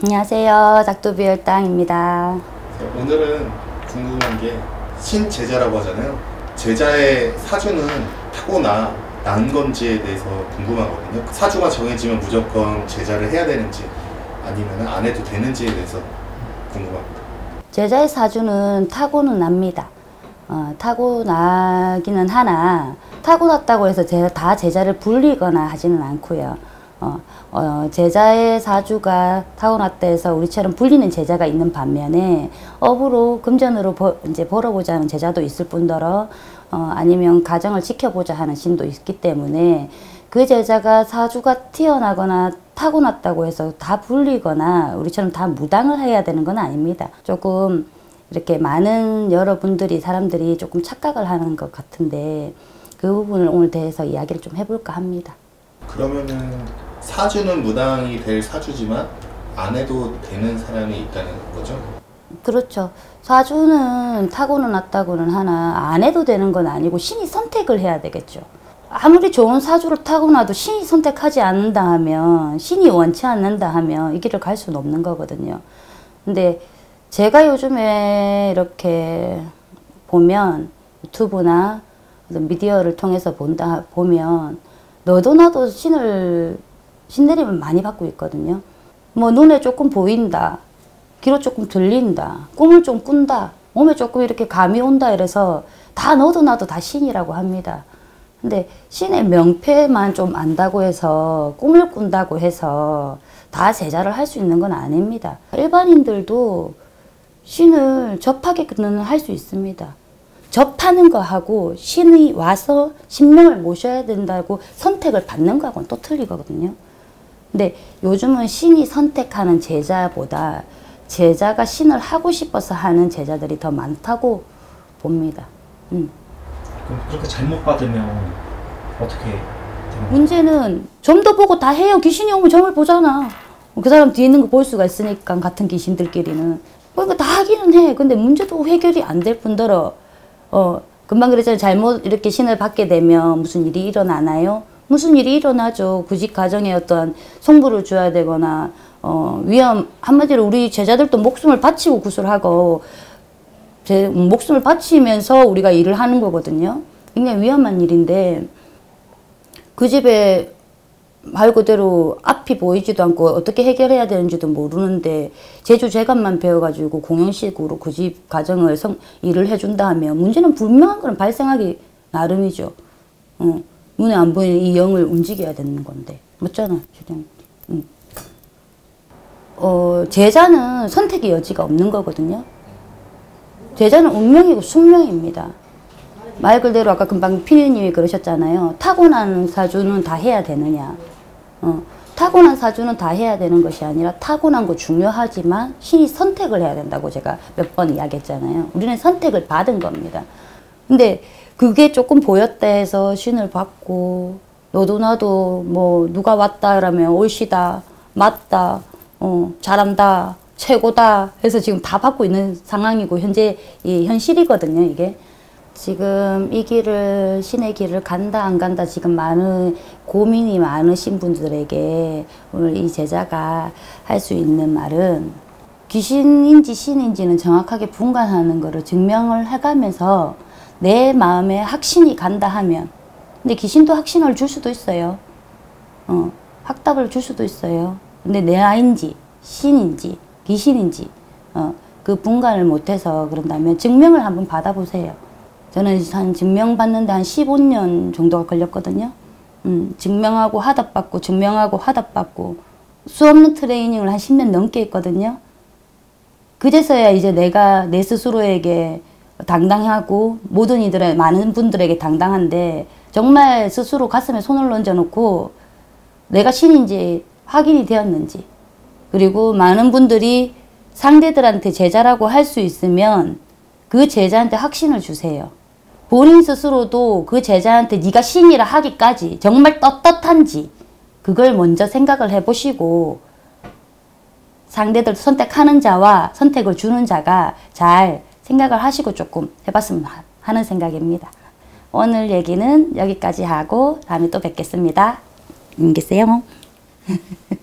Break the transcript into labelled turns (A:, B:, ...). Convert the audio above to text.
A: 안녕하세요. 작두비열당입니다.
B: 오늘은 궁금한 게 신제자라고 하잖아요. 제자의 사주는 타고나 난 건지에 대해서 궁금하거든요. 사주가 정해지면 무조건 제자를 해야 되는지 아니면 안 해도 되는지에 대해서 궁금합니다.
A: 제자의 사주는 타고는 납니다. 어, 타고나기는 하나 타고났다고 해서 제, 다 제자를 불리거나 하지는 않고요. 어, 어, 제자의 사주가 타고났다 해서 우리처럼 불리는 제자가 있는 반면에 업으로 금전으로 버, 이제 벌어보자 하는 제자도 있을 뿐더러 어, 아니면 가정을 지켜보자 하는 신도 있기 때문에 그 제자가 사주가 튀어나거나 타고났다고 해서 다 불리거나 우리처럼 다 무당을 해야 되는 건 아닙니다. 조금 이렇게 많은 여러분들이 사람들이 조금 착각을 하는 것 같은데 그 부분을 오늘 대해서 이야기를 좀 해볼까 합니다.
B: 그러면은 사주는 무당이 될 사주지만 안 해도 되는 사람이 있다는 거죠?
A: 그렇죠. 사주는 타고는 났다고는 하나 안 해도 되는 건 아니고 신이 선택을 해야 되겠죠. 아무리 좋은 사주를 타고나도 신이 선택하지 않는다 하면 신이 원치 않는다 하면 이 길을 갈 수는 없는 거거든요. 근데 제가 요즘에 이렇게 보면 유튜브나 미디어를 통해서 본다 보면 너도 나도 신을 신내림을 많이 받고 있거든요. 뭐 눈에 조금 보인다. 귀로 조금 들린다. 꿈을 좀 꾼다. 몸에 조금 이렇게 감이 온다 이래서 다 너도 나도 다 신이라고 합니다. 근데 신의 명패만 좀 안다고 해서 꿈을 꾼다고 해서 다 제자를 할 수 있는 건 아닙니다. 일반인들도 신을 접하게는 할 수 있습니다. 접하는 거하고 신이 와서 신명을 모셔야 된다고 선택을 받는 거하고는 또 틀리거든요. 근데 요즘은 신이 선택하는 제자보다 제자가 신을 하고 싶어서 하는 제자들이 더 많다고 봅니다. 음.
C: 그럼 그렇게 잘못 받으면 어떻게
A: 문제는 점도 보고 다 해요. 귀신이 오면 점을 보잖아. 그 사람 뒤에 있는 거 볼 수가 있으니까 같은 귀신들끼리는 그러니까 다 하기는 해. 근데 문제도 해결이 안 될 뿐더러 어 금방 그랬잖아요. 잘못 이렇게 신을 받게 되면 무슨 일이 일어나나요? 무슨 일이 일어나죠. 구직 가정에 어떤 송부를 줘야 되거나 어 위험 한마디로 우리 제자들도 목숨을 바치고 구슬하고 제 목숨을 바치면서 우리가 일을 하는 거거든요. 굉장히 위험한 일인데 그 집에 말 그대로 앞이 보이지도 않고 어떻게 해결해야 되는지도 모르는데 제주 재간만 배워가지고 공연식으로 그 집 가정을 성, 일을 해준다 하면 문제는 분명한 건 발생하기 나름이죠. 어, 눈에 안 보이는 이 영을 움직여야 되는 건데 맞잖아, 주장. 응. 어, 제자는 선택의 여지가 없는 거거든요. 제자는 운명이고 숙명입니다. 말 그대로 아까 금방 피디님이 그러셨잖아요. 타고난 사주는 다 해야 되느냐. 어, 타고난 사주는 다 해야 되는 것이 아니라 타고난 거 중요하지만 신이 선택을 해야 된다고 제가 몇 번 이야기했잖아요. 우리는 선택을 받은 겁니다. 근데 그게 조금 보였다 해서 신을 받고 너도 나도 뭐 누가 왔다 그러면 옳시다 맞다 어, 잘한다 최고다 해서 지금 다 받고 있는 상황이고 현재 이 현실이거든요 이게. 지금 이 길을 신의 길을 간다 안 간다 지금 많은 고민이 많으신 분들에게 오늘 이 제자가 할 수 있는 말은 귀신인지 신인지는 정확하게 분간하는 것을 증명을 해가면서 내 마음에 확신이 간다 하면 근데 귀신도 확신을 줄 수도 있어요. 어, 확답을 줄 수도 있어요. 근데 내 아인지 신인지 귀신인지 어, 그 분간을 못해서 그런다면 증명을 한번 받아보세요. 저는 한 증명받는데 한 15년 정도가 걸렸거든요. 음, 증명하고 화답받고 증명하고 화답받고 수없는 트레이닝을 한 10년 넘게 했거든요. 그제서야 이제 내가 내 스스로에게 당당하고 모든 이들의 많은 분들에게 당당한데 정말 스스로 가슴에 손을 얹어놓고 내가 신인지 확인이 되었는지 그리고 많은 분들이 상대들한테 제자라고 할 수 있으면 그 제자한테 확신을 주세요. 본인 스스로도 그 제자한테 네가 신이라 하기까지 정말 떳떳한지 그걸 먼저 생각을 해보시고 상대들 선택하는 자와 선택을 주는 자가 잘 생각을 하시고 조금 해봤으면 하는 생각입니다. 오늘 얘기는 여기까지 하고 다음에 또 뵙겠습니다. 안녕히 계세요.